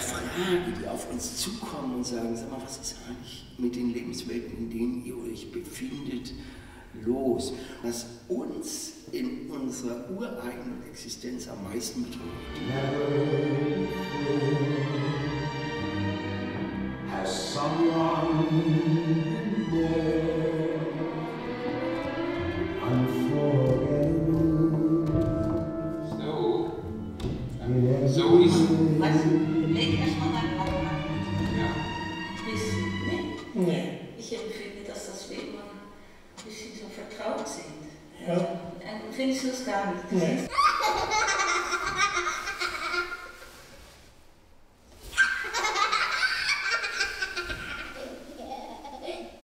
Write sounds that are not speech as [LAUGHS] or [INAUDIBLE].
Frage, die auf uns zukommen und sagen, sag mal, was ist eigentlich mit den Lebenswelten, in denen ihr euch befindet, los? Was uns in unserer ureigenen Existenz am meisten bedroht. Has someone there So ist. Was? Leg erstmal dein Auge an. Ja. Bisschen, ne? Nee. Ich empfinde, dass das wir immer ein bisschen so vertraut sind. Ja. Empfindest du es gar nicht? Nee. [LAUGHS]